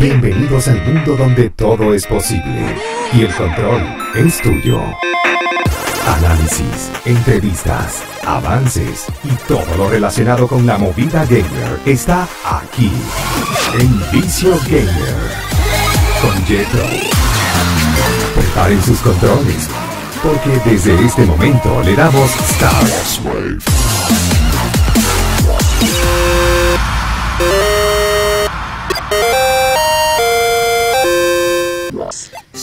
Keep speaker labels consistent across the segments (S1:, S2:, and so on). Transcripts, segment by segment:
S1: Bienvenidos al mundo donde todo es posible y el control es tuyo. Análisis, entrevistas, avances y todo lo relacionado con la movida gamer está aquí en Vicio Gamer con Jetro. Preparen sus controles porque desde este momento le damos Start.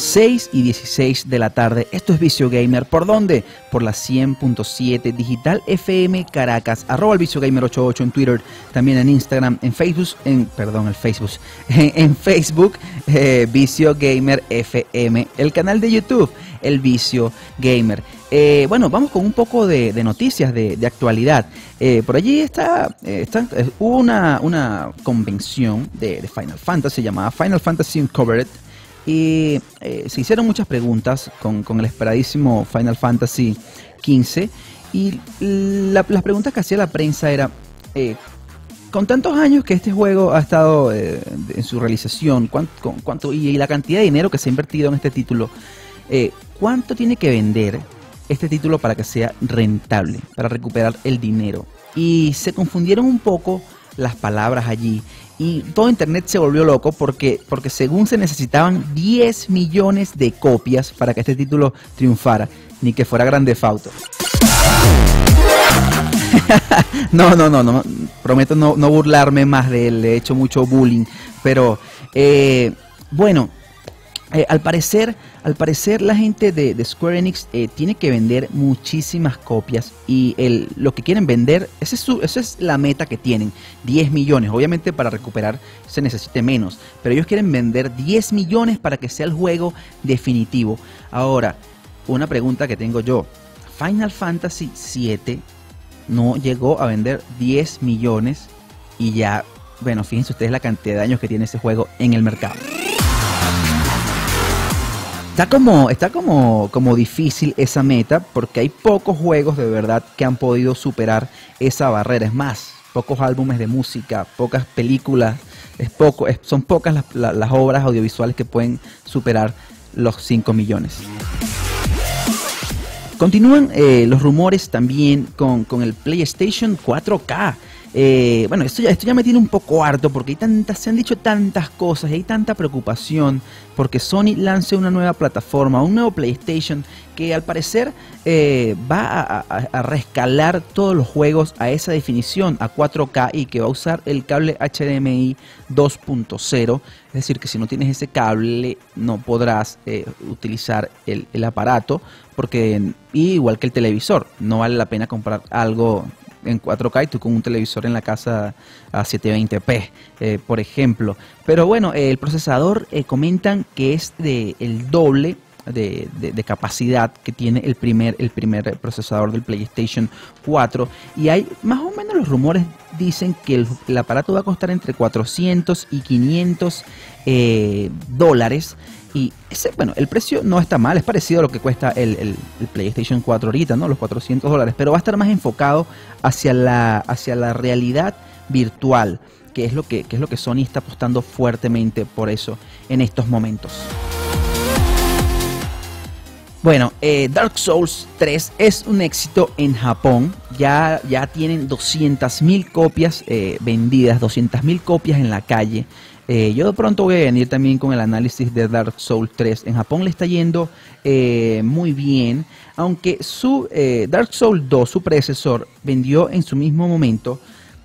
S2: 6 y 16 de la tarde. Esto es Vicio Gamer. ¿Por dónde? Por la 100.7 Digital FM Caracas. Arroba el Vicio Gamer 88 en Twitter. También en Instagram, en Facebook, en, perdón, el Facebook. En, Facebook, eh, Vicio Gamer FM. El canal de YouTube, el Vicio Gamer. Eh, bueno, vamos con un poco de, noticias de, actualidad. Eh, por allí está, está hubo una, una convención de Final Fantasy llamada Final Fantasy Uncovered y eh, se hicieron muchas preguntas con, el esperadísimo Final Fantasy XV. Y las preguntas que hacía la prensa era, eh, con tantos años que este juego ha estado eh, en su realización, ¿cuánto, y, la cantidad de dinero que se ha invertido en este título, ¿cuánto tiene que vender este título para que sea rentable, para recuperar el dinero? Y se confundieron un poco las palabras allí y todo internet se volvió loco porque, porque según se necesitaban 10 millones de copias para que este título triunfara, ni que fuera Grande Fauto. no, no, no, no, prometo no, no, burlarme más de él, le he hecho mucho bullying, pero eh, bueno, eh, al, parecer, al parecer la gente de, Square Enix eh, tiene que vender muchísimas copias y el, lo que quieren vender, es, esa es la meta que tienen, 10 millones. Obviamente para recuperar se necesite menos, pero ellos quieren vender 10 millones para que sea el juego definitivo. Ahora, una pregunta que tengo yo, Final Fantasy VII no llegó a vender 10 millones y ya, bueno, fíjense ustedes la cantidad de años que tiene ese juego en el mercado. Está como, está como, como difícil esa meta porque hay pocos juegos de verdad que han podido superar esa barrera. Es más, pocos álbumes de música, pocas películas, es poco, son pocas las, obras audiovisuales que pueden superar los 5 millones. Continúan eh, los rumores también con, con el PlayStation 4K. Eh, bueno, esto ya, esto ya me tiene un poco harto porque hay tantas, se han dicho tantas cosas y hay tanta preocupación porque Sony lance una nueva plataforma, un nuevo PlayStation que al parecer eh, va a, rescalar todos los juegos a esa definición, a 4K y que va a usar el cable HDMI 2.0. Es decir, que si no tienes ese cable no podrás eh, utilizar el, el aparato porque igual que el televisor, no vale la pena comprar algo en 4K y tú con un televisor en la casa a 720p, eh, por ejemplo. Pero bueno, el procesador eh, comentan que es de el doble de, capacidad que tiene el primer, el primer procesador del PlayStation 4 y hay más o menos los rumores dicen que el, aparato va a costar entre 400 y 500 eh, dólares y ese, bueno, el precio no está mal, es parecido a lo que cuesta el, PlayStation 4 ahorita, ¿no? Los 400 dólares, pero va a estar más enfocado hacia la, hacia la realidad virtual, que es, lo que, es lo que Sony está apostando fuertemente por eso en estos momentos. Bueno, eh, Dark Souls 3 es un éxito en Japón. Ya, ya tienen 200.000 copias eh, vendidas, 200.000 copias en la calle. Eh, yo de pronto voy a venir también con el análisis de Dark Souls 3. En Japón le está yendo eh, muy bien, aunque su eh, Dark Souls 2, su predecesor, vendió en su mismo momento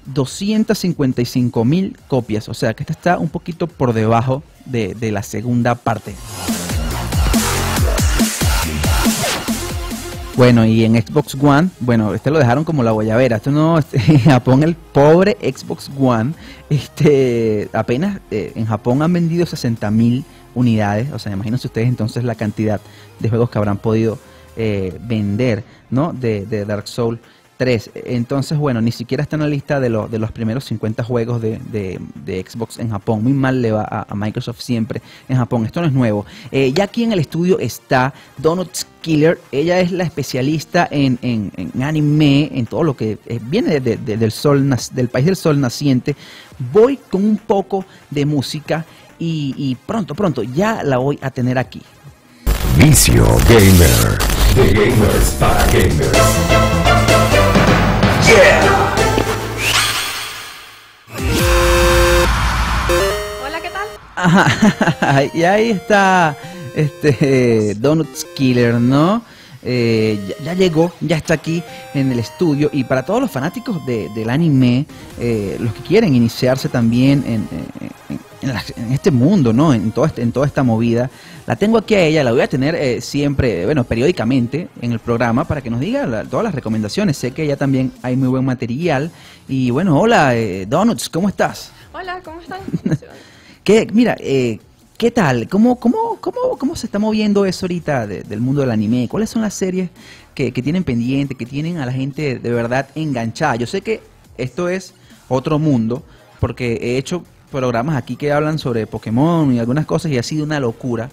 S2: 255 mil copias. O sea que esta está un poquito por debajo de la segunda parte. Bueno, y en Xbox One, bueno, este lo dejaron como la guayabera. Esto no, este, en Japón el pobre Xbox One, este, apenas eh, en Japón han vendido 60 mil unidades. O sea, imagínense ustedes entonces la cantidad de juegos que habrán podido eh, vender, ¿no? De Dark Souls entonces, bueno, ni siquiera está en la lista de, los primeros 50 juegos de, Xbox en Japón. Muy mal le va a, Microsoft siempre en Japón. Esto no es nuevo. Eh, ya aquí en el estudio está Donuts Killer. Ella es la especialista en, anime, en todo lo que eh, viene del, sol, del país del sol naciente. Voy con un poco de música y, y pronto, pronto ya la voy a tener aquí.
S1: Vicio Gamer. De gamers para gamers. Yeah.
S3: Hola, ¿qué tal?
S2: Ajá, y ahí está este Donuts Killer, ¿no? Eh, ya, ya llegó, ya está aquí en el estudio y para todos los fanáticos de- del anime, eh, los que quieren iniciarse también en, en- en la- en este mundo, ¿no? En, todo este- en toda esta movida, la tengo aquí a ella, la voy a tener eh, siempre, bueno, periódicamente en el programa para que nos diga la- todas las recomendaciones. Sé que ella también hay muy buen material y bueno, hola eh, Donuts, ¿cómo estás?
S3: Hola, ¿cómo están?
S2: ¿Qué, mira, eh, ¿qué tal? ¿Cómo, cómo, cómo, ¿Cómo se está moviendo eso ahorita de- del mundo del anime? ¿Cuáles son las series que, que tienen pendiente, que tienen a la gente de verdad enganchada? Yo sé que esto es otro mundo, porque he hecho programas aquí que hablan sobre Pokémon y algunas cosas y ha sido una locura.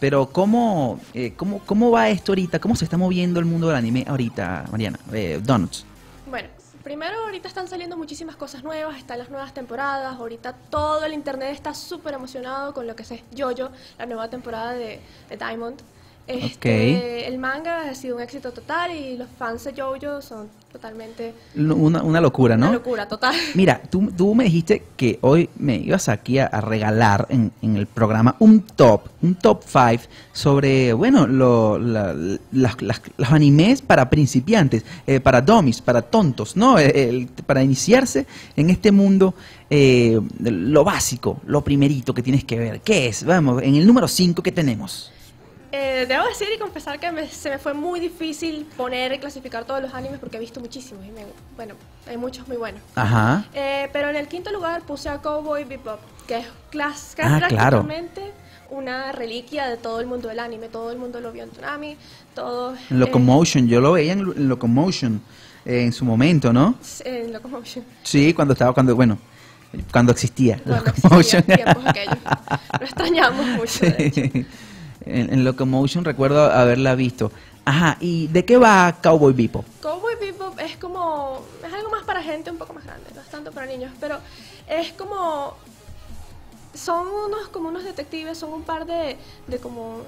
S2: Pero ¿cómo, eh, cómo, cómo va esto ahorita? ¿Cómo se está moviendo el mundo del anime ahorita, Mariana? Eh, Donuts.
S3: Bueno, primero ahorita están saliendo muchísimas cosas nuevas, están las nuevas temporadas, ahorita todo el internet está súper emocionado con lo que es Jojo, la nueva temporada de, de Diamond. Este, El manga ha sido un éxito total y los fans de Jojo son totalmente
S2: Una, una locura, ¿no?
S3: una locura total.
S2: Mira, tú, tú me dijiste que hoy me ibas aquí a, a regalar en, en el programa un top, un top 5 sobre, bueno, lo- la- las- las- los animes para principiantes, eh, para dummies, para tontos, ¿no? El- el- para iniciarse en este mundo, eh, lo básico, lo primerito que tienes que ver. ¿Qué es? Vamos, en el número 5 que tenemos.
S3: Eh, debo decir y confesar que me- se me fue muy difícil poner y clasificar todos los animes porque he visto muchísimos y me- bueno, hay muchos muy buenos.
S2: Ajá.
S3: Eh, pero en el quinto lugar puse a Cowboy Bebop, que es clas-
S2: Ah, claro.
S3: prácticamente una reliquia de todo el mundo del anime. Todo el mundo lo vio en Tsunami, todo...
S2: En Locomotion, yo lo veía en, en Locomotion eh, en su momento, ¿no?
S3: eh, en Locomotion.
S2: Sí, cuando estaba, cuando, bueno, cuando existía.
S3: Cuando
S2: Locomotion.
S3: existían tiempos aquellos. Lo extrañamos mucho, de hecho.
S2: En Locomotion recuerdo haberla visto. Ajá, ¿y de qué va Cowboy Bebop?
S3: Cowboy Bebop es como... Es algo más para gente un poco más grande, no es tanto para niños, pero es como... Son unos como unos detectives, son un par de, de como...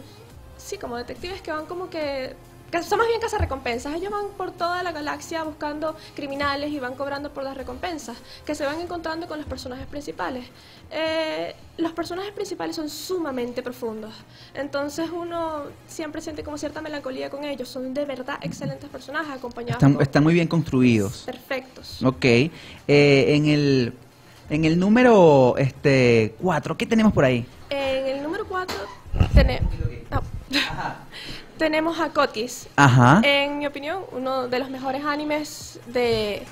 S3: Sí, como detectives que van como que... son más bien cazarrecompensas. Ellos van por toda la galaxia buscando criminales y van cobrando por las recompensas que se van encontrando con los personajes principales. Eh, los personajes principales son sumamente profundos. Entonces uno siempre siente como cierta melancolía con ellos. Son de verdad excelentes personajes acompañados
S2: Están,
S3: por-
S2: están muy bien construidos.
S3: perfectos.
S2: Ok. Eh, en el en el número este 4, ¿qué tenemos por ahí?
S3: En el número 4 tenemos a Kotis.
S2: Ajá.
S3: En mi opinión, uno de los mejores animes de,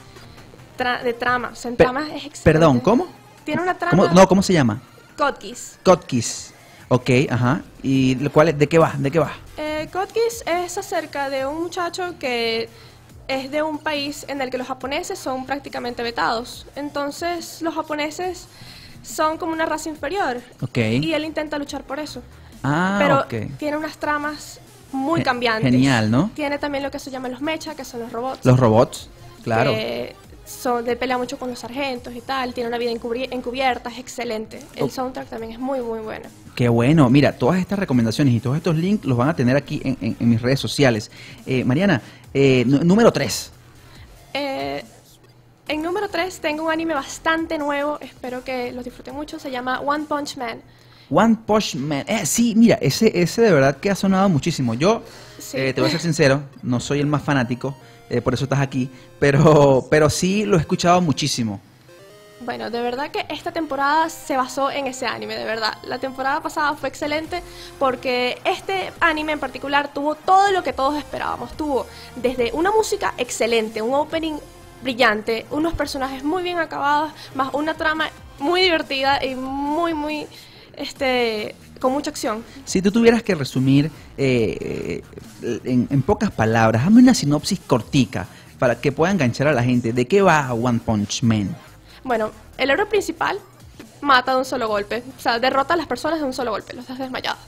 S3: tra- de trama. O sea, en
S2: Pe-
S3: trama es excelente.
S2: Perdón, ¿cómo?
S3: Tiene una trama.
S2: ¿Cómo- No, ¿cómo se llama?
S3: Kotkis.
S2: Kotkis. Ok, ajá. ¿Y cuál es- de qué va? ¿De qué va?
S3: Eh, Kotkis es acerca de un muchacho que es de un país en el que los japoneses son prácticamente vetados. Entonces, los japoneses son como una raza inferior.
S2: Ok.
S3: Y él intenta luchar por eso.
S2: Ah,
S3: Pero
S2: ok.
S3: tiene unas tramas muy cambiantes.
S2: genial, ¿no?
S3: Tiene también lo que se llaman los mecha, que son los robots.
S2: Los robots, claro.
S3: que son de pelea mucho con los sargentos y tal. Tiene una vida encubri- encubierta, es excelente. El
S2: Oh.
S3: soundtrack también es muy, muy bueno.
S2: Qué bueno. Mira, todas estas recomendaciones y todos estos links los van a tener aquí en, en- en mis redes sociales. Eh, Mariana, eh, nú- número 3.
S3: Eh, en número 3 tengo un anime bastante nuevo, espero que lo disfruten mucho, se llama One Punch Man.
S2: One Punch Man. Eh, sí, mira, ese, ese de verdad que ha sonado muchísimo. Yo,
S3: Sí.
S2: eh, te voy a ser sincero, no soy el más fanático, eh, por eso estás aquí, pero, pero sí lo he escuchado muchísimo.
S3: Bueno, de verdad que esta temporada se basó en ese anime, de verdad. La temporada pasada fue excelente porque este anime en particular tuvo todo lo que todos esperábamos. Tuvo desde una música excelente, un opening brillante, unos personajes muy bien acabados, más una trama muy divertida y muy, muy, este, con mucha acción.
S2: Si tú tuvieras que resumir eh, eh, en, en pocas palabras, hazme una sinopsis cortica para que pueda enganchar a la gente. ¿De qué va One Punch Man?
S3: Bueno, el héroe principal mata de un solo golpe, o sea, derrota a las personas de un solo golpe, los deja desmayados.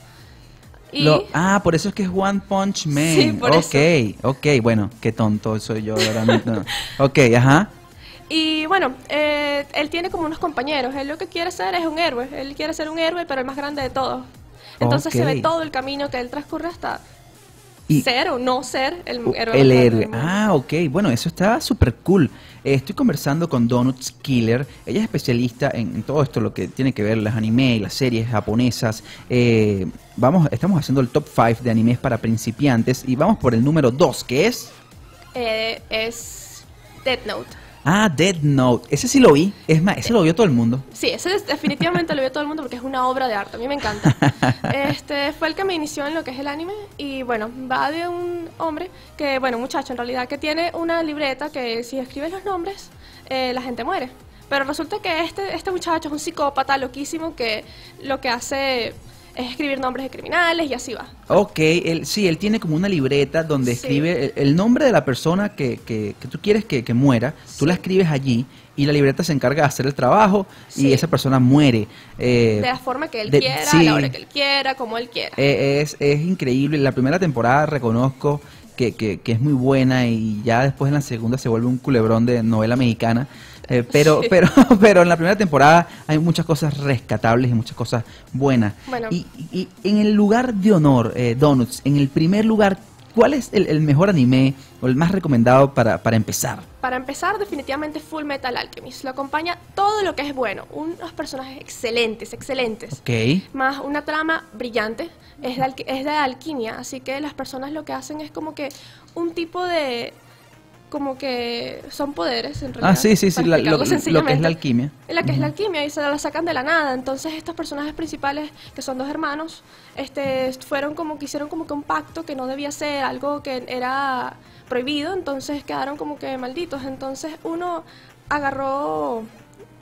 S3: Y
S2: Lo- ah, por eso es que es One Punch Man.
S3: Sí, por
S2: ok, ok, bueno, qué tonto soy yo, no. ok, ajá.
S3: Y bueno, eh, él tiene como unos compañeros. Él lo que quiere ser es un héroe. Él quiere ser un héroe, pero el más grande de todos. Entonces se ve todo el camino que él transcurre hasta
S2: Y-
S3: ser o no ser el héroe. más
S2: El héroe. Ah, ok. Bueno, eso está súper cool. Eh, estoy conversando con Donuts Killer. Ella es especialista en, en todo esto, lo que tiene que ver las anime, las series japonesas. Eh, vamos, estamos haciendo el top 5 de animes para principiantes y vamos por el número 2, que es...
S3: Eh, es Death Note.
S2: Ah, Dead Note. Ese sí lo vi. Es más, ese lo vio todo el mundo.
S3: Sí, ese es- definitivamente lo vio todo el mundo porque es una obra de arte. A mí me encanta. Este fue el que me inició en lo que es el anime y bueno, va de un hombre que, bueno, muchacho en realidad que tiene una libreta que si escribes los nombres eh, la gente muere. Pero resulta que este este muchacho es un psicópata loquísimo que lo que hace es escribir nombres de criminales y así va.
S2: Ok, él, sí, él tiene como una libreta donde
S3: Sí.
S2: escribe el, el nombre de la persona que, que, que tú quieres que, que muera, tú la escribes allí y la libreta se encarga de hacer el trabajo y esa persona muere. Eh,
S3: De la forma que él
S2: de-
S3: quiera, a la hora que él quiera, como él quiera.
S2: eh, es, es increíble. La primera temporada reconozco que, que, que es muy buena y ya después en la segunda se vuelve un culebrón de novela mexicana. Eh, pero,
S3: Sí.
S2: pero, pero en la primera temporada hay muchas cosas rescatables y muchas cosas buenas.
S3: Bueno.
S2: Y, y- en el lugar de honor, eh, Donuts, en el primer lugar, ¿cuál es el, el mejor anime o el más recomendado para, para empezar?
S3: Para empezar, definitivamente Full Metal Alchemist. Lo acompaña todo lo que es bueno. Unos personajes excelentes, excelentes.
S2: Ok.
S3: Más una trama brillante. Es de, es de alquimia, así que las personas lo que hacen es como que un tipo de... Como que son poderes, en realidad.
S2: Ah, sí, sí, sí, la- lo, lo que es la alquimia.
S3: En la que es la alquimia y se la sacan de la nada. Entonces estos personajes principales, que son dos hermanos, este, fueron como que hicieron como que un pacto que no debía ser, algo que era prohibido, entonces quedaron como que malditos. Entonces uno agarró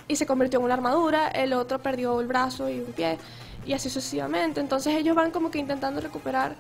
S3: y se convirtió en una armadura, el otro perdió el brazo y un pie, y así sucesivamente. Entonces ellos van como que intentando recuperar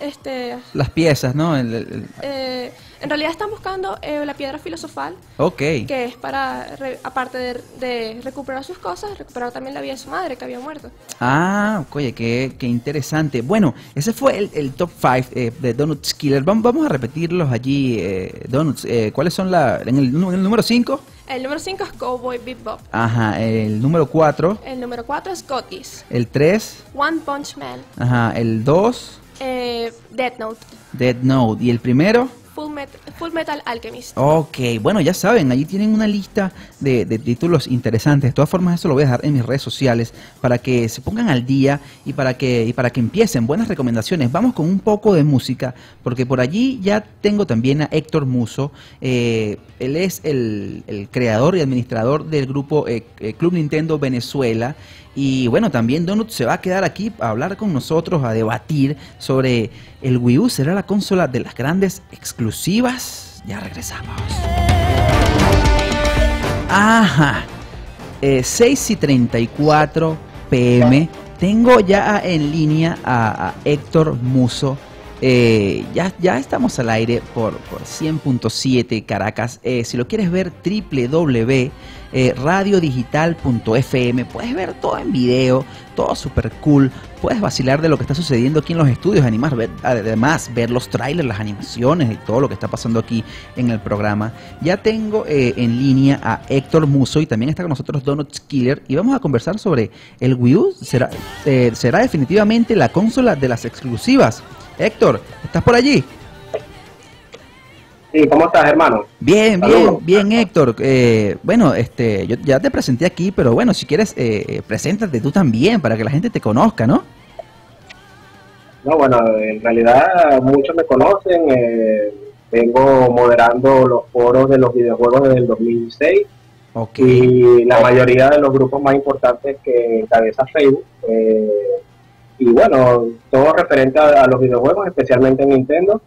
S3: este
S2: Las piezas, ¿no? El- el-
S3: eh, en realidad están buscando eh, la piedra filosofal
S2: ok.
S3: que es para, re- aparte de, de recuperar sus cosas, recuperar también la vida de su madre que había muerto.
S2: Ah, oye, qué, qué interesante. Bueno, ese fue el, el top 5 de Donuts Killer. Vamos, vamos a repetirlos allí, eh, Donuts. Eh, ¿Cuáles son la, en el, en el número 5?
S3: El número 5 es Cowboy Bebop.
S2: Ajá, el número 4,
S3: El número 4 es Gotis.
S2: el 3,
S3: One Punch Man.
S2: ajá, el 2,
S3: Eh, Death Note.
S2: Dead Note. ¿Y el primero?
S3: Full, Met- Full Metal Alchemist.
S2: Ok, bueno, ya saben, allí tienen una lista de, de títulos interesantes. De todas formas, eso lo voy a dejar en mis redes sociales para que se pongan al día y para que, y para que empiecen. Buenas recomendaciones. Vamos con un poco de música, porque por allí ya tengo también a Héctor Muso. Eh, él es el, el creador y administrador del grupo eh, eh, Club Nintendo Venezuela. Y bueno, también Donut se va a quedar aquí a hablar con nosotros, a debatir sobre el Wii U. ¿Será la consola de las grandes exclusivas? Ya regresamos. Ajá. Eh, 6 y 34 pm. Tengo ya en línea a, a Héctor Muso. Eh, ya, ya estamos al aire por, por 100.7 Caracas. Eh, si lo quieres ver, www.radiodigital.fm. Puedes ver todo en video, todo super cool. Puedes vacilar de lo que está sucediendo aquí en los estudios, animar, ver- además ver los trailers, las animaciones y todo lo que está pasando aquí en el programa. Ya tengo eh, en línea a Héctor Muso y también está con nosotros Donuts Killer y vamos a conversar sobre el Wii U. ¿Será, será definitivamente la consola de las exclusivas? Héctor, ¿estás por allí?
S4: Sí, ¿cómo estás, hermano?
S2: Bien, bien,
S4: Saludos.
S2: bien, Héctor. Eh, bueno, este, yo ya te presenté aquí, pero bueno, si quieres, eh, eh, preséntate tú también para que la gente te conozca, ¿no?
S4: No, bueno, en realidad muchos me conocen. eh, vengo moderando los foros de los videojuegos desde el 2006
S2: Ok.
S4: y la mayoría de los grupos más importantes que encabeza Facebook. eh, y bueno, todo referente a, los videojuegos, especialmente en Nintendo.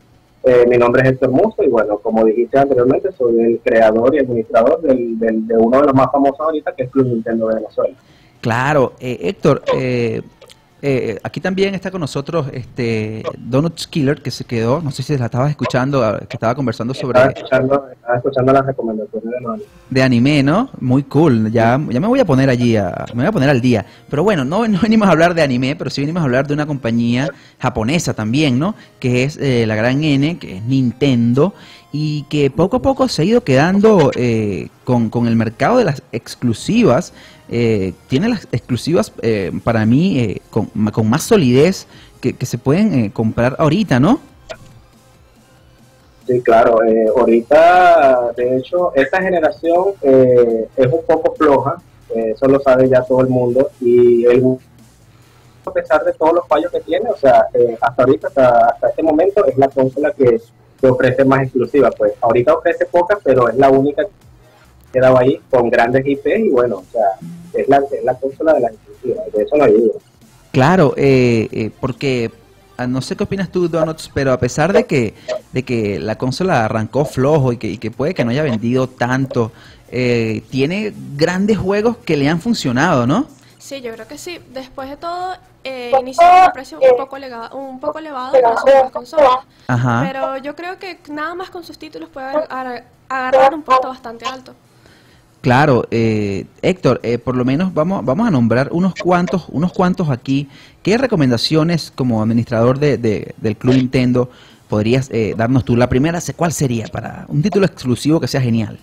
S4: Eh, mi nombre es Héctor Muso y bueno, como dijiste anteriormente, soy el creador y administrador del, del- de uno de los más famosos ahorita, que es Club Nintendo de Venezuela.
S2: Claro, eh, Héctor, eh, eh, aquí también está con nosotros este Donuts Killer que se quedó, no sé si la estabas escuchando, ah, que estaba conversando sobre
S4: Estaba escuchando, estaba escuchando las recomendaciones de
S2: anime, ¿no? Muy cool. Ya, ya me voy a poner allí, a- me voy a poner al día. Pero bueno, no, no venimos a hablar de anime, pero sí venimos a hablar de una compañía japonesa también, ¿no? Que es eh, la gran N, que es Nintendo. y que poco a poco se ha ido quedando eh, con, con, el mercado de las exclusivas. Eh, tiene las exclusivas eh, para mí con, con, más solidez que, se pueden comprar ahorita, ¿no?
S4: Sí, claro. ahorita, de hecho, esta generación es un poco floja, eso lo sabe ya todo el mundo, y el a pesar de todos los fallos que tiene, o sea, hasta ahorita, hasta, hasta, este momento, es la consola que ofrece más exclusiva. Pues ahorita ofrece pocas, pero es la única quedado ahí con grandes IP y bueno, o sea, es la, es la consola de las exclusivas, de eso no hay duda.
S2: Claro, eh, eh, porque ah, no sé qué opinas tú, Donuts, pero a pesar de que, de que la consola arrancó flojo y que, y que puede que no haya vendido tanto, eh, tiene grandes juegos que le han funcionado, ¿no?
S3: Sí, yo creo que sí. Después de todo, eh, inició con un precio un poco, elevado, un poco elevado para sus consolas. Pero yo creo que nada más con sus títulos puede agarrar un puesto bastante alto.
S2: Claro, eh, Héctor, eh, por lo menos vamos, vamos a nombrar unos cuantos, unos cuantos aquí. ¿Qué recomendaciones como administrador de, del Club Nintendo podrías eh, darnos tú? La primera, ¿cuál sería para un título exclusivo que sea genial?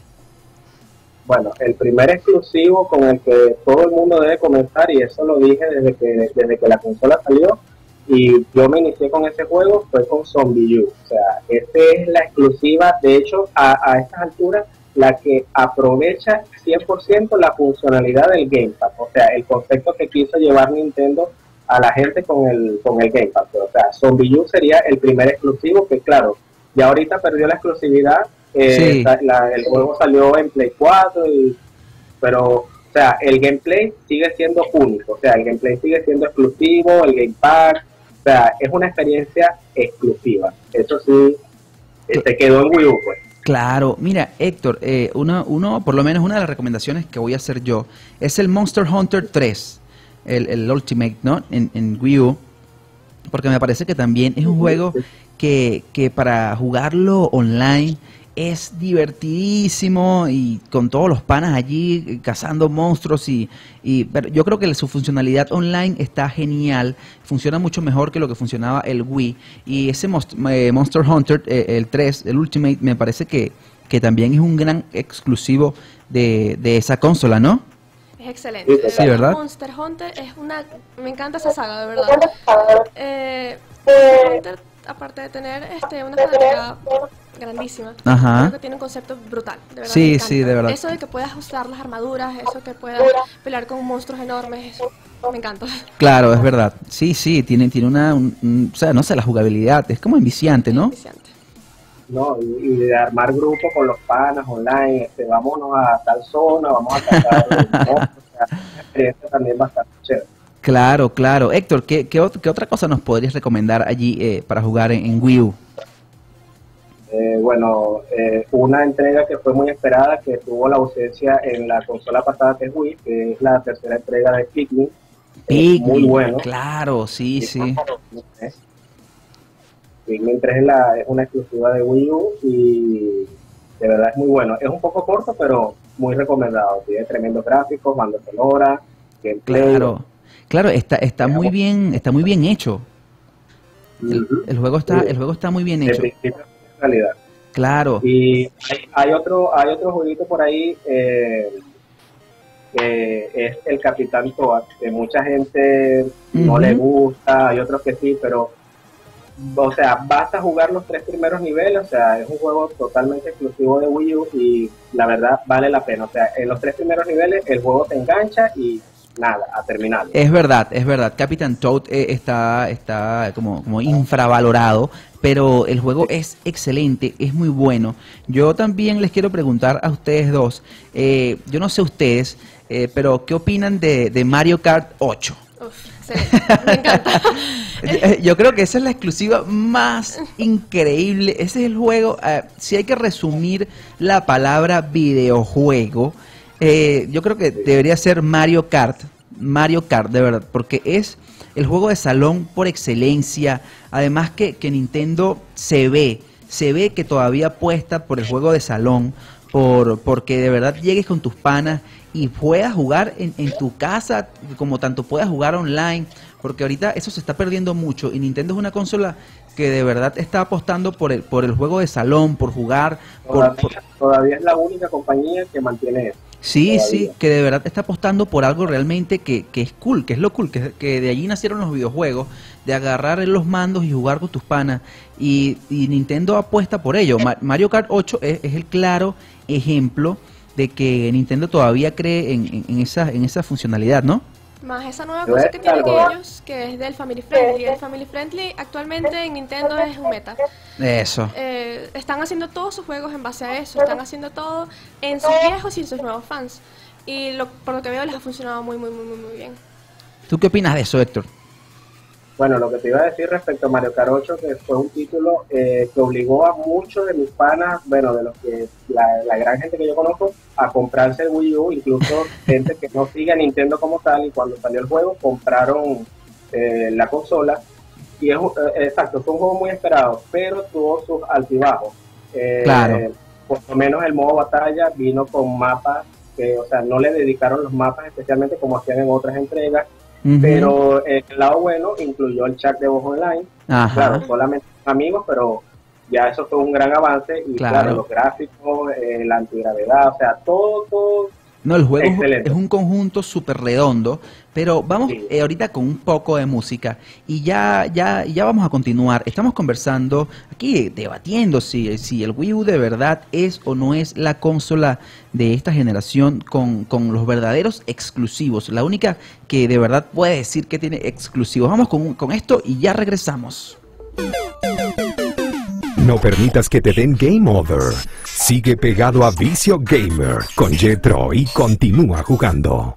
S4: Bueno, el primer exclusivo con el que todo el mundo debe comenzar, y eso lo dije desde que, desde que la consola salió, y yo me inicié con ese juego, fue con Zombie U. O sea, esta es la exclusiva, de hecho, a, a estas alturas, la que aprovecha 100% la funcionalidad del Gamepad. O sea, el concepto que quiso llevar Nintendo a la gente con el, con el Gamepad. O sea, Zombie U sería el primer exclusivo que, claro, ya ahorita perdió la exclusividad eh, el juego salió en Play 4, y, pero o sea, el gameplay sigue siendo único, o sea, el gameplay sigue siendo exclusivo, el gamepad, o sea, es una experiencia exclusiva. Eso sí, eh, te quedó en Wii U, pues.
S2: Claro, mira, Héctor, eh, uno, uno, por lo menos una de las recomendaciones que voy a hacer yo es el Monster Hunter 3, el, el Ultimate, ¿no? En, en Wii U, porque me parece que también es un juego que, que para jugarlo online es divertidísimo y con todos los panas allí eh, cazando monstruos y, y yo creo que su funcionalidad online está genial, funciona mucho mejor que lo que funcionaba el Wii y ese eh, Monster Hunter, eh, el 3, el Ultimate, me parece que, que también es un gran exclusivo de, de esa consola, ¿no?
S3: Es excelente.
S2: Sí, ¿verdad?
S3: Monster Hunter es una... Me encanta esa saga, de verdad. Eh, Monster Hunter, aparte de tener este, una jugabilidad grandísima.
S2: Ajá.
S3: Creo que tiene un concepto brutal. De verdad,
S2: sí, sí, de verdad.
S3: Eso de que puedas usar las armaduras, eso que puedas pelear con monstruos enormes, eso me encanta.
S2: Claro, es verdad. Sí, sí, tiene, tiene una, o sea, no sé, la jugabilidad, es como enviciante, ¿no?
S4: Enviciante. No, y, de armar grupo con los panas online, este, vámonos a tal zona, vamos a cazar monstruos, o sea, una experiencia también bastante chévere.
S2: Claro, claro. Héctor, ¿qué, qué, otra cosa nos podrías recomendar allí eh, para jugar en, en Wii U?
S4: Eh, bueno, eh, una entrega que fue muy esperada, que tuvo la ausencia en la consola pasada de Wii, que es la tercera entrega de Pikmin.
S2: Pikmin, muy bueno. Claro, sí, sí.
S4: Pikmin 3 es, la, es una exclusiva de Wii U y de verdad es muy bueno. Es un poco corto, pero muy recomendado. Tiene tremendo gráficos, banda sonora, gameplay.
S2: Claro, claro, está, está muy bien, está muy bien hecho. El, juego está, el juego está muy bien hecho
S4: realidad.
S2: Claro.
S4: Y hay, otro, hay otro jueguito por ahí eh, que es el Capitán Toad, que mucha gente no le gusta, hay otros que sí, pero o sea, basta jugar los tres primeros niveles, o sea, es un juego totalmente exclusivo de Wii U y la verdad vale la pena, o sea, en los tres primeros niveles el juego te engancha y nada, a terminar.
S2: Es verdad, es verdad. Capitán Toad eh, está, está como, como infravalorado, pero el juego es excelente, es muy bueno. Yo también les quiero preguntar a ustedes dos, eh, yo no sé ustedes, eh, pero ¿qué opinan de, de Mario Kart 8?
S3: me encanta.
S2: Yo creo que esa es la exclusiva más increíble. Ese es el juego. si hay que resumir la palabra videojuego, eh, yo creo que debería ser Mario Kart. Mario Kart, de verdad, porque es el juego de salón por excelencia. Además que, que Nintendo se ve, se ve que todavía apuesta por el juego de salón, por porque de verdad llegues con tus panas y puedas jugar en, en tu casa como tanto puedas jugar online, porque ahorita eso se está perdiendo mucho y Nintendo es una consola que de verdad está apostando por el, por el juego de salón, por jugar.
S4: Todavía, por, todavía es la única compañía que mantiene eso.
S2: Sí, todavía. sí, que de verdad está apostando por algo realmente que, que es cool, que es lo cool, que, que, de allí nacieron los videojuegos, de agarrar los mandos y jugar con tus panas. Y, y Nintendo apuesta por ello. Mario Kart 8 es, es, el claro ejemplo de que Nintendo todavía cree en, en, en, esa, en esa funcionalidad, ¿no?
S3: Más esa nueva cosa que tienen ellos, que es del Family Friendly. El Family Friendly actualmente en Nintendo es un meta.
S2: Eso.
S3: Eh, están haciendo todos sus juegos en base a eso. Están haciendo todo en sus viejos y en sus nuevos fans. Y lo, por lo que veo les ha funcionado muy, muy, muy, muy, muy bien.
S2: ¿Tú qué opinas de eso, Héctor?
S4: Bueno, lo que te iba a decir respecto a Mario 8, que fue un título eh, que obligó a muchos de mis panas, bueno, de los que la, la, gran gente que yo conozco, a comprarse el Wii U, incluso gente que no sigue a Nintendo como tal, y cuando salió el juego compraron eh, la consola. Y es eh, exacto, fue un juego muy esperado, pero tuvo sus altibajos. Eh,
S2: claro.
S4: Por lo menos el modo batalla vino con mapas que, o sea, no le dedicaron los mapas especialmente como hacían en otras entregas Uh -huh. Pero el lado bueno incluyó el chat de voz online.
S2: Ajá.
S4: Claro, solamente amigos, pero ya eso fue un gran avance. Y claro, claro los gráficos, eh, la antigravedad, o sea, todo, todo.
S2: No, el juego Excelente. es un conjunto súper redondo, pero vamos sí. eh, ahorita con un poco de música y ya, ya, ya vamos a continuar. Estamos conversando aquí, debatiendo si, si el Wii U de verdad es o no es la consola de esta generación con, con los verdaderos exclusivos. La única que de verdad puede decir que tiene exclusivos. Vamos con, con esto y ya regresamos.
S1: No permitas que te den game over. Sigue pegado a Vicio Gamer con Jetro y continúa jugando.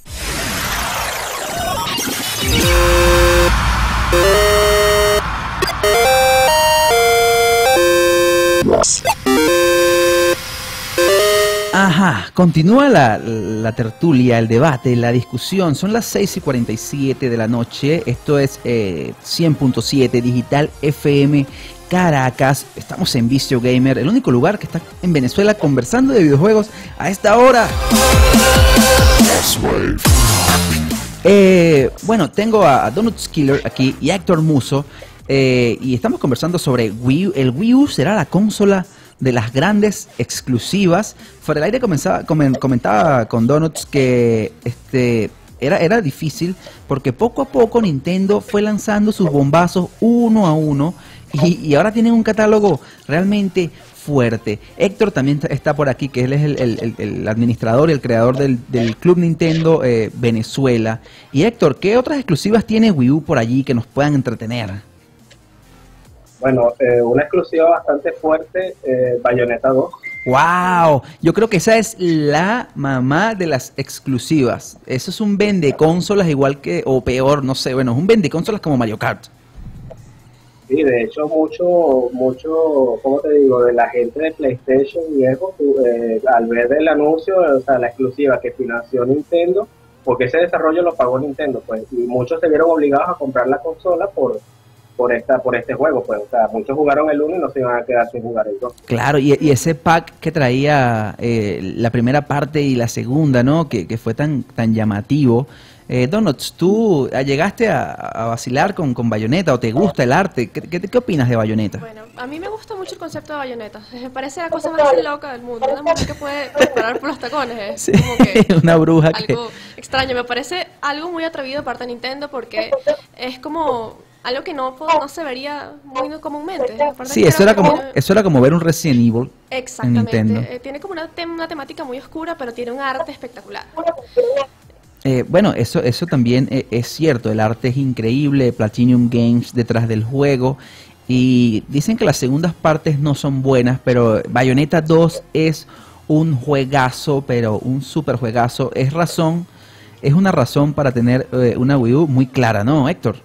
S2: Ajá, continúa la, la, tertulia, el debate, la discusión. Son las 6 y 47 de la noche. Esto es eh, 100.7 Digital FM Caracas. Estamos en Vicio Gamer, el único lugar que está en Venezuela conversando de videojuegos a esta hora. Eh, bueno, tengo a, Donuts Killer aquí y a Héctor Muso. Eh, y estamos conversando sobre Wii U. ¿El Wii U será la consola de las grandes exclusivas? Fuera del aire comenzaba, comentaba con Donuts que este, era, era difícil porque poco a poco Nintendo fue lanzando sus bombazos uno a uno y, y ahora tienen un catálogo realmente fuerte. Héctor también está por aquí, que él es el, el, el administrador y el creador del, del Club Nintendo eh, Venezuela. Y Héctor, ¿qué otras exclusivas tiene Wii U por allí que nos puedan entretener?
S4: Bueno, eh, una exclusiva bastante fuerte, eh, Bayonetta 2.
S2: ¡Wow! Yo creo que esa es la mamá de las exclusivas. Eso es un vende consolas igual que, o peor, no sé, bueno, es un vende consolas como Mario Kart.
S4: Sí, de hecho, mucho, mucho, ¿cómo te digo? De la gente de PlayStation viejo, eh, al ver el anuncio, o sea, la exclusiva que financió Nintendo, porque ese desarrollo lo pagó Nintendo, pues, y muchos se vieron obligados a comprar la consola por por esta por este juego pues o sea muchos jugaron el 1 y no se iban a quedar sin jugar el 2
S2: claro y, y ese pack que traía eh, la primera parte y la segunda no que, que fue tan tan llamativo eh, Donuts, ¿tú llegaste a, a, vacilar con, con Bayonetta o te gusta el arte? ¿Qué, qué, qué opinas de Bayonetta?
S3: Bueno, a mí me gusta mucho el concepto de Bayonetta. Me parece la cosa más loca del mundo. Una mujer que puede disparar por los tacones. Es
S2: sí,
S3: como que
S2: una bruja.
S3: Algo que... extraño. Me parece algo muy atrevido de parte de Nintendo porque es como algo que no, no se vería muy comúnmente.
S2: Sí, eso era, como, eso era como ver un Resident Evil
S3: Exactamente.
S2: en Nintendo.
S3: Eh, tiene como una, tem una temática muy oscura, pero tiene un arte espectacular.
S2: Eh, bueno, eso, eso también es, es, cierto, el arte es increíble, Platinum Games detrás del juego y dicen que las segundas partes no son buenas, pero Bayonetta 2 es un juegazo, pero un super juegazo, es razón, es una razón para tener eh, una Wii U muy clara, ¿no, Héctor?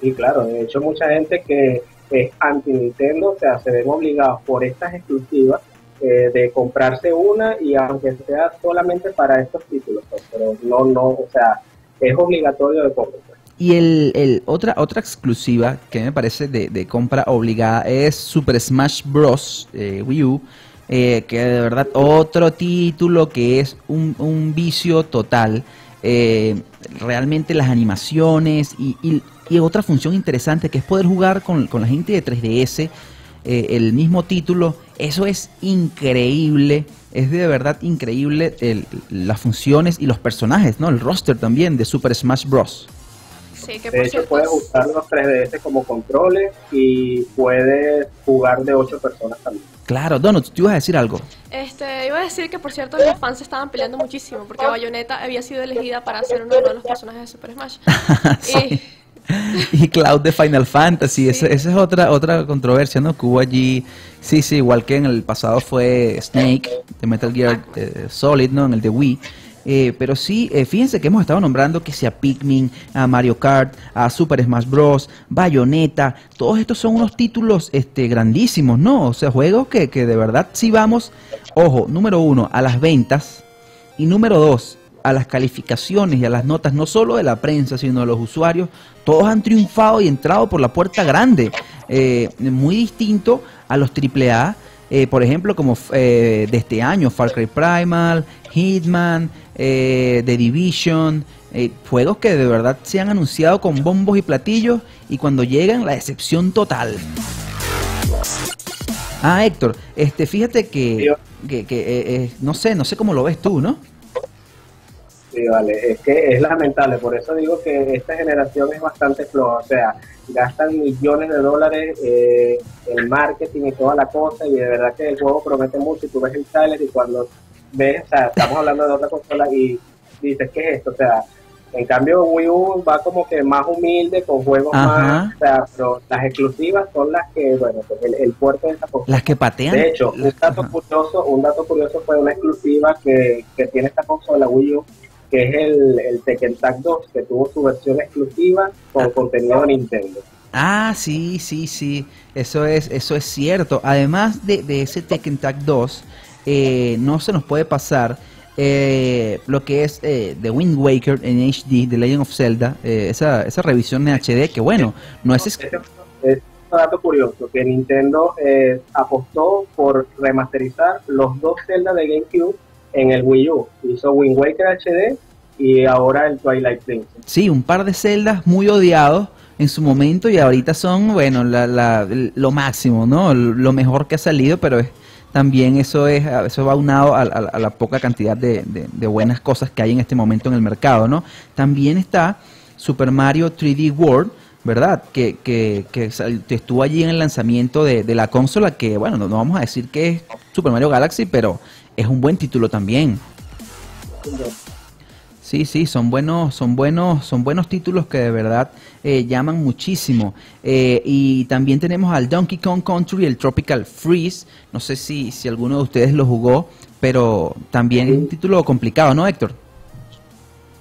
S4: Sí, claro, de hecho mucha gente que es anti Nintendo, o sea, se ven obligados por estas exclusivas eh, de comprarse una y aunque sea solamente para estos títulos, pues, pero no, no, o sea, es obligatorio de compra.
S2: Y el, el, otra otra exclusiva que me parece de, de compra obligada es Super Smash Bros. Eh, Wii U, eh, que de verdad otro título que es un, un vicio total. Eh, realmente las animaciones y, y- y otra función interesante que es poder jugar con, con la gente de 3DS eh, el mismo título, eso es increíble, es de verdad increíble el- las funciones y los personajes, ¿no? El roster también de Super Smash Bros.
S3: Sí, que
S4: De
S3: por
S4: hecho,
S3: cierto.
S4: puedes usar los 3DS como controles y puedes jugar de 8 personas también.
S2: Claro, Donut, tú ibas a decir algo.
S3: Este, iba a decir que por cierto los fans estaban peleando muchísimo porque Bayonetta había sido elegida para ser uno de los personajes de Super Smash.
S2: Sí. y Cloud de Final Fantasy,
S3: Sí.
S2: esa, esa es otra otra controversia, ¿no? Que hubo allí, sí, sí, igual que en el pasado fue Snake de Metal Gear eh, Solid, ¿no? En el de Wii. Eh, pero sí, eh, fíjense que hemos estado nombrando que sea Pikmin, a Mario Kart, a Super Smash Bros, Bayonetta, todos estos son unos títulos este, grandísimos, ¿no? O sea, juegos que, que de verdad sí vamos, ojo, número uno, a las ventas, y número dos, a las calificaciones y a las notas, no solo de la prensa, sino de los usuarios, todos han triunfado y entrado por la puerta grande. Eh, muy distinto a los AAA, eh, por ejemplo, como eh, de este año, Far Cry Primal, Hitman, eh, The Division, eh, juegos que de verdad se han anunciado con bombos y platillos y cuando llegan la decepción total. Ah, Héctor, este, fíjate que, que, que, no sé, no sé cómo lo ves tú, ¿no?
S4: Sí, vale, es que es lamentable, por eso digo que esta generación es bastante floja, o sea, gastan millones de dólares eh, en marketing y toda la cosa, y de verdad que el juego promete mucho, y tú ves el trailer y cuando ves, o sea, estamos hablando de otra consola y dices, ¿qué es esto? O sea, en cambio Wii U va como que más humilde, con juegos
S2: Ajá.
S4: más, o sea, pero las exclusivas son las que, bueno, pues el, el fuerte de esa consola.
S2: Las que patean.
S4: De hecho, un dato
S2: ajá.
S4: curioso, un dato curioso fue una exclusiva que, que tiene esta consola Wii U, que es el, el Tekken Tag 2, que tuvo su versión exclusiva con
S2: Ah.
S4: contenido de Nintendo.
S2: Ah, sí, sí, sí, eso es, eso es cierto. Además de, de ese Tekken Tag 2, eh, no se nos puede pasar eh, lo que es eh, The Wind Waker en HD, The Legend of Zelda, eh, esa, esa revisión en HD, que bueno, no es...
S4: Ese es un dato curioso, que Nintendo eh, apostó por remasterizar los dos Zelda de GameCube en el Wii U. Hizo Wind Waker HD y ahora el Twilight Princess.
S2: Sí, un par de celdas muy odiados en su momento y ahorita son, bueno, la, la- lo máximo, ¿no? Lo mejor que ha salido, pero es, también eso es eso va unado a, a- la poca cantidad de, de- buenas cosas que hay en este momento en el mercado, ¿no? También está Super Mario 3D World, ¿verdad? Que, que, que estuvo allí en el lanzamiento de, de la consola, que bueno, no, no vamos a decir que es Super Mario Galaxy, pero es un buen título también. Sí, sí, son buenos, son buenos, son buenos títulos que de verdad eh, llaman muchísimo. Eh, y también tenemos al Donkey Kong Country, el Tropical Freeze. No sé si, si alguno de ustedes lo jugó, pero también es un título complicado, ¿no, Héctor?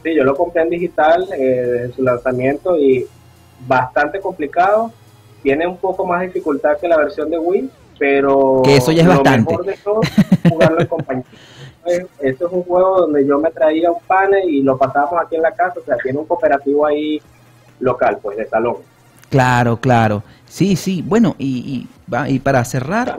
S4: Sí, yo lo compré en digital eh, desde su lanzamiento y bastante complicado. Tiene un poco más dificultad que la versión de Wii, pero
S2: Que eso ya es
S4: lo
S2: bastante.
S4: mejor de todo jugarlo en compañía. Este es un juego donde yo me traía un panel y lo pasábamos aquí en la casa, o sea, tiene un cooperativo ahí local, pues de salón.
S2: Claro, claro. Sí, sí. Bueno, y, y, para cerrar,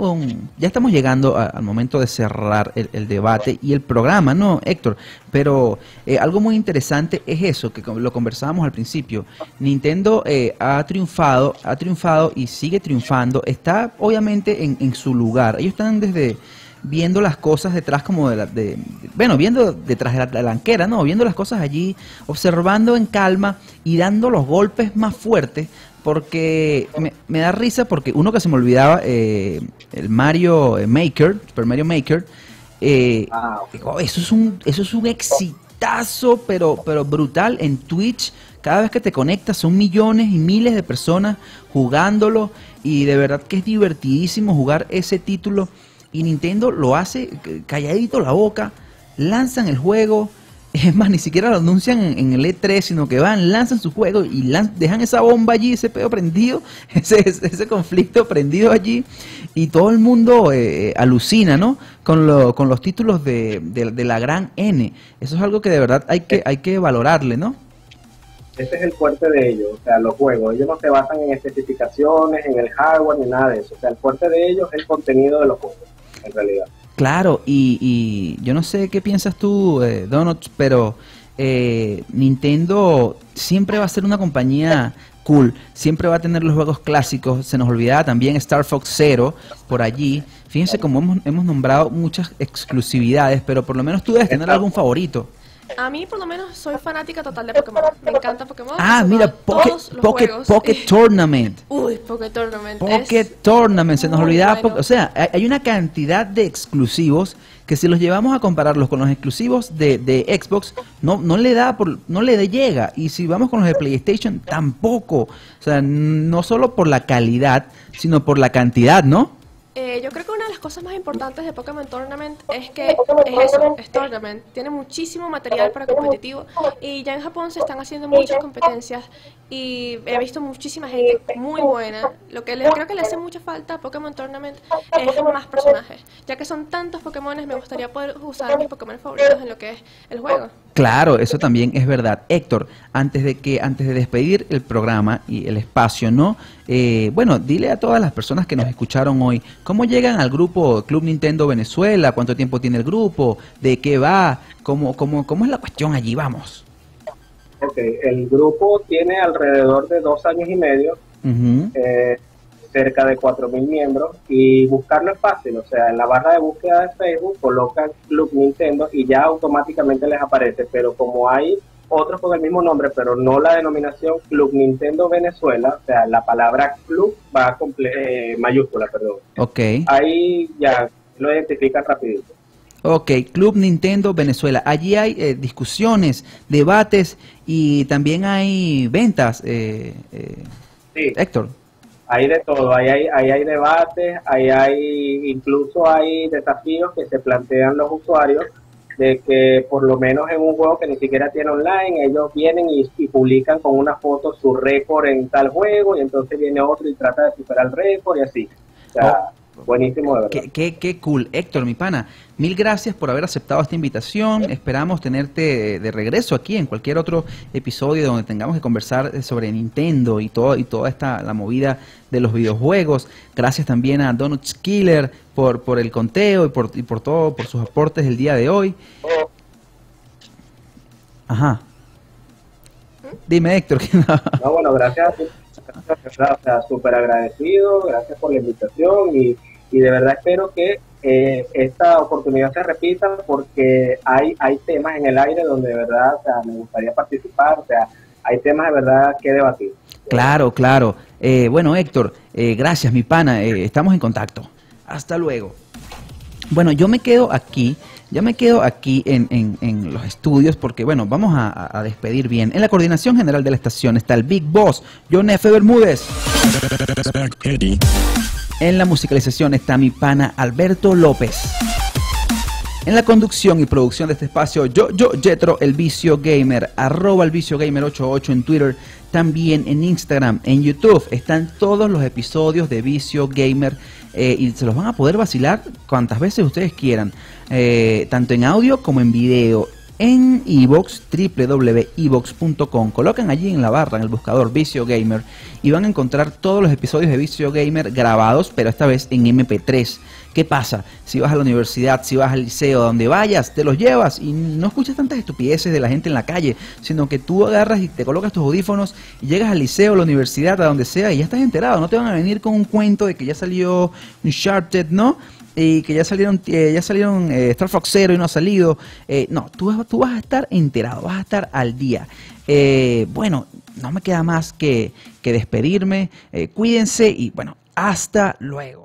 S2: ya estamos llegando a- al momento de cerrar el, debate y el programa, ¿no, Héctor? Pero eh, algo muy interesante es eso, que lo conversábamos al principio. Nintendo eh, ha triunfado, ha triunfado y sigue triunfando. Está obviamente en, su lugar. Ellos están desde viendo las cosas detrás como de la, de- bueno, viendo detrás de la talanquera, ¿no? Viendo las cosas allí, observando en calma y dando los golpes más fuertes, porque me, me da risa porque uno que se me olvidaba, eh, el Mario eh, Maker, Super Mario Maker, eh,
S4: Ah.
S2: Oh, eso es un eso es un exitazo pero pero brutal en Twitch cada vez que te conectas son millones y miles de personas jugándolo y de verdad que es divertidísimo jugar ese título y Nintendo lo hace calladito la boca lanzan el juego es más, ni siquiera lo anuncian en, el E3, sino que van, lanzan su juego y lan- dejan esa bomba allí, ese pedo prendido, ese, ese, conflicto prendido allí, y todo el mundo eh, alucina, ¿no? Con, lo- con los títulos de, de- de la gran N. Eso es algo que de verdad hay que, hay que valorarle, ¿no?
S4: Ese es el fuerte de ellos, o sea, los juegos. Ellos no se basan en especificaciones, en el hardware, ni nada de eso. O sea, el fuerte de ellos es el contenido de los juegos. en realidad.
S2: Claro, y, y yo no sé qué piensas tú, eh, Donuts, pero eh, Nintendo siempre va a ser una compañía cool, siempre va a tener los juegos clásicos. Se nos olvidaba también Star Fox Zero por allí. Fíjense cómo hemos, hemos nombrado muchas exclusividades, pero por lo menos tú debes tener algún favorito.
S3: A mí, por lo menos, soy fanática total de Pokémon. Me encanta Pokémon.
S2: Ah, mira. Pocket Tournament.
S3: Uy, Pocket Tournament. Es
S2: Tournament, se nos olvidaba.
S3: bueno.
S2: O sea, hay- una cantidad de exclusivos que si los llevamos a compararlos con los exclusivos de, de Xbox, no, no le da, por, no le llega. Y si vamos con los de PlayStation, tampoco. O sea, no solo por la calidad, sino por la cantidad, ¿no?
S3: Eh, yo creo que una de las cosas más importantes de Pokémon Tournament es que es eso, es Tournament. Tiene muchísimo material para competitivo y ya en Japón se están haciendo muchas competencias y he visto muchísima gente muy buena. Lo que le, creo que le hace mucha falta a Pokémon Tournament es más personajes. Ya que son tantos Pokémones, me gustaría poder usar mis Pokémon favoritos en lo que es el juego.
S2: Claro, eso también es verdad. Héctor, antes de que, antes de despedir el programa y el espacio, ¿no? Eh, bueno, dile a todas las personas que nos escucharon hoy, ¿cómo llegan al grupo Club Nintendo Venezuela? ¿Cuánto tiempo tiene el grupo? ¿De qué va? ¿Cómo, cómo, cómo es la cuestión allí? Vamos.
S4: Ok, el grupo tiene alrededor de dos años y medio, eh, cerca de 4.000 miembros, y buscarlo es fácil, o sea, en la barra de búsqueda de Facebook colocan Club Nintendo y ya automáticamente les aparece, pero como hay otros con el mismo nombre, pero no la denominación Club Nintendo Venezuela, o sea, la palabra club va comple eh, mayúscula, perdón.
S2: Ok.
S4: Ahí ya lo identifican rapidito.
S2: Ok, Club Nintendo Venezuela. Allí hay eh, discusiones, debates y también hay ventas, eh, eh,
S4: Sí.
S2: Héctor.
S4: Hay de todo, ahí hay, ahí hay debates, ahí hay, incluso hay desafíos que se plantean los usuarios de que por lo menos en un juego que ni siquiera tiene online, ellos vienen y, publican con una foto su récord en tal juego y entonces viene otro y trata de superar el récord y así. O sea, buenísimo de verdad.
S2: Qué, qué, qué cool. Héctor, mi pana, mil gracias por haber aceptado esta invitación. Esperamos tenerte de regreso aquí en cualquier otro episodio donde tengamos que conversar eh, sobre Nintendo y todo y toda esta la movida de los videojuegos. Gracias también a Donuts Killer por, por el conteo y por, y por todo, por sus aportes el día de hoy. Ajá. Dime, Héctor. que no-
S4: No, bueno, gracias súper agradecido, gracias por la invitación y, y de verdad espero que eh, esta oportunidad se repita porque hay, hay temas en el aire donde de verdad, me gustaría participar, o sea, hay temas de verdad que debatir.
S2: Claro, claro. Eh, bueno, Héctor, eh, gracias, mi pana. eh, estamos en contacto. Hasta luego. Bueno, yo me quedo aquí, ya me quedo aquí en, en- los estudios porque, bueno, vamos a, despedir bien. En la coordinación general de la estación está el Big Boss, John F. Bermúdez. En la musicalización está mi pana Alberto López. En la conducción y producción de este espacio, yo, yo, Jetro, el vicio gamer, arroba el vicio gamer 88 en Twitter, también en Instagram, en YouTube, están todos los episodios de Vicio Gamer eh, y se los van a poder vacilar cuantas veces ustedes quieran, eh, tanto en audio como en video. En iVox, www.evox.com, colocan allí en la barra, en el buscador Vicio Gamer, y van a encontrar todos los episodios de Vicio Gamer grabados, pero esta vez en MP3. ¿Qué pasa? Si vas a la universidad, si vas al liceo, donde vayas, te los llevas y no escuchas tantas estupideces de la gente en la calle, sino que tú agarras y te colocas tus audífonos y llegas al liceo, a la universidad, a donde sea y ya estás enterado. No te van a venir con un cuento de que ya salió Uncharted, ¿no? Y que ya salieron eh, ya salieron eh, Star Fox Zero y no ha salido. Eh, no, tú, tú vas a estar enterado, vas a estar al día. Eh, bueno, no me queda más que, que despedirme. Cuídense y bueno, hasta luego.